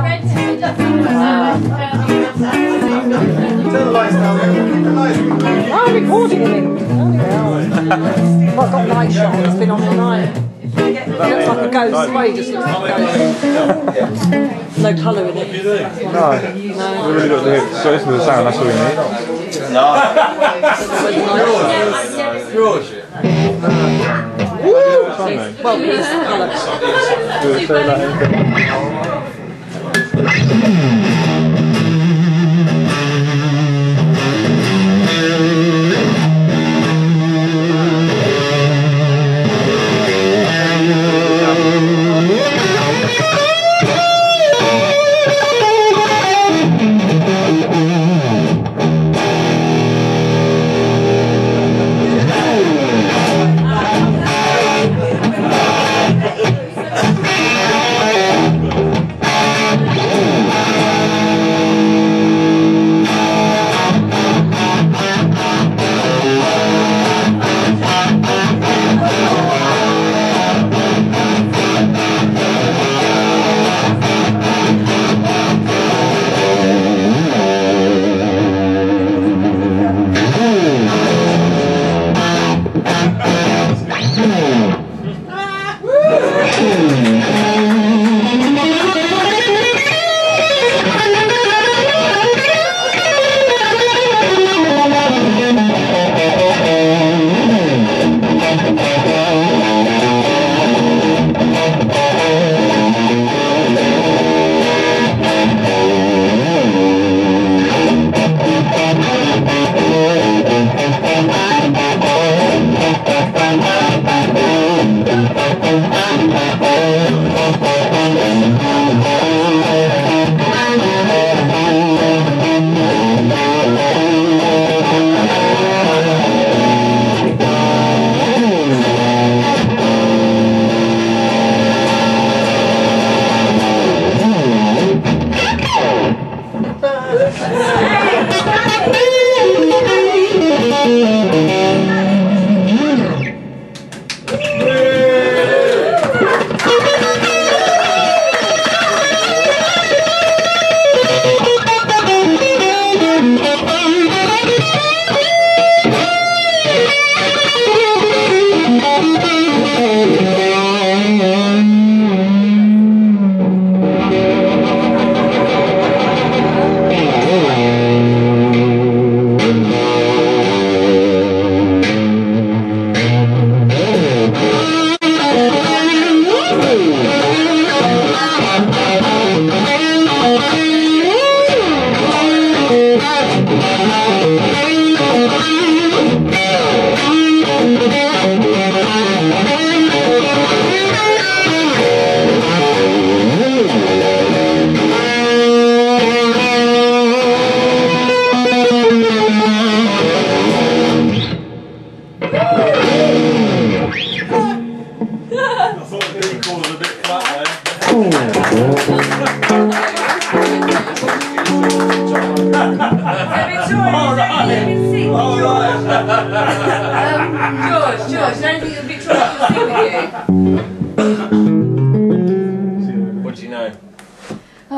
The the. I'm recording. Well, I've got night shot. It's been on all night. He looks like a ghost. Way just looks like a ghost. No colour in it. No, we really got to so listen to the sound, that's all we need. Well, it's the colour. Do it,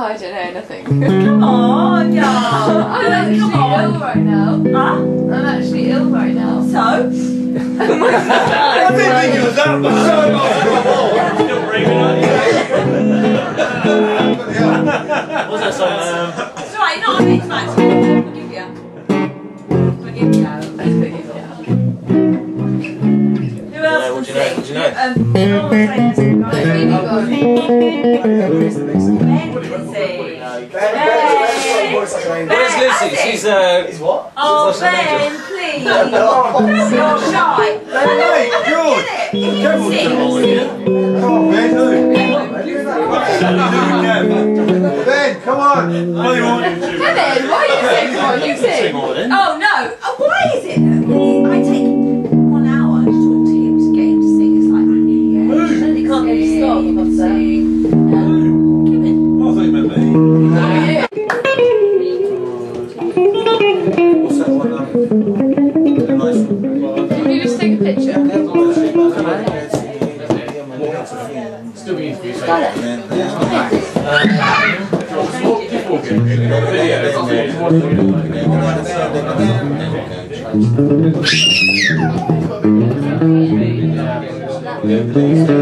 I don't know, nothing. come on, yeah. I'm actually ill right now. Huh? I'm actually ill right now. So? I didn't think it was that bad. Still breathing, aren't you? What's that song? Um, It's alright, not on it, Max. Forgive you. Forgive you. Um, no one's saying this. Really good. Ben can sing. Where's Lucy? She's uh. Is what? Oh, What's her name? Ben, please. You're shy. Hey, George! Can you sing? Come on, Ben, do. Ben, come on! What do you want? Kevin, why are you sing? Come on, you sing. all then. No! Oh, Yeah.